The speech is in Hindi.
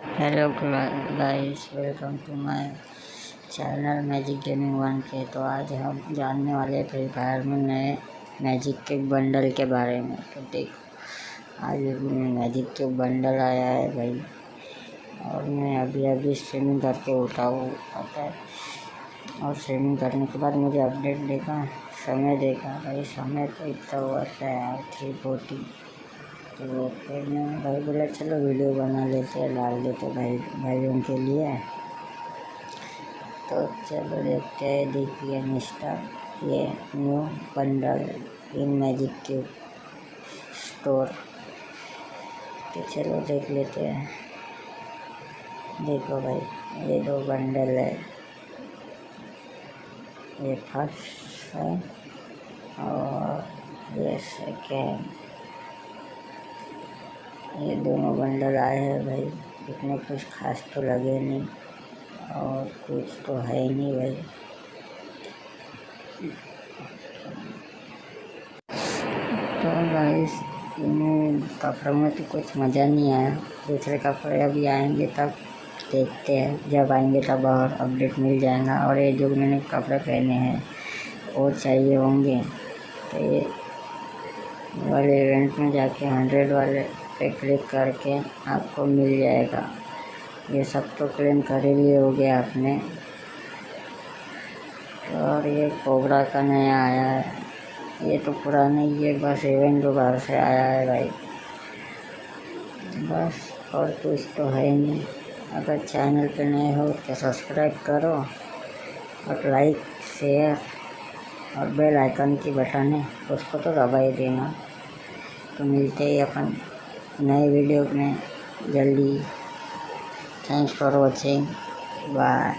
Hello guys, welcome to my channel magic gaming one के। तो आज हम जानने वाले फ्री फायर में नए मैजिक के बंडल के बारे में। तो देखो, आज मैजिक के बंडल आया है भाई। और मैं अभी अभी स्ट्रीमिंग करके उठा पता है। और स्ट्रीमिंग करने के बाद मुझे अपडेट देखा, समय देखा। भाई, समय तो इतना हुआ था यार थ्री फोर्टी तो फिर मैं भाई बोला, चलो वीडियो बना लेते हैं, डाल देते भाई, भाइयों के लिए। तो चलो देखते हैं, देखिए मिस्टर ये new bundle in magic cube store. तो चलो देख लेते हैं। देखो भाई, ये दो बंडल है। ये फ़र्स्ट है और ये सेकेंड ये दोनों बंडल आए हैं भाई। इतने कुछ खास तो लगे नहीं और कुछ तो है ही नहीं भाई। तो इन कपड़ों में तो कुछ मज़ा नहीं आया। दूसरे कपड़े अभी आएँगे तब देखते हैं। जब आएँगे तब और अपडेट मिल जाएगा। और ये जो मैंने कपड़े पहने हैं, वो चाहिए होंगे। तो ये वाले इवेंट में जाके हंड्रेड वाले पे क्लिक करके आपको मिल जाएगा। ये सब तो क्लेम कर ही लिए हो गया आपने। और ये कोबरा का नया आया है। ये तो पुराना ही है, बस इवेंट दोबारा से आया है भाई। बस, और कुछ तो है नहीं। अगर चैनल पे नए हो तो सब्सक्राइब करो और लाइक शेयर और बेल आइकन की बटन है, उसको तो दबा ही देना। तो मिलते ही अपन। नए वीडियो में जल्दी थैंक्स फॉर वॉचिंग बाय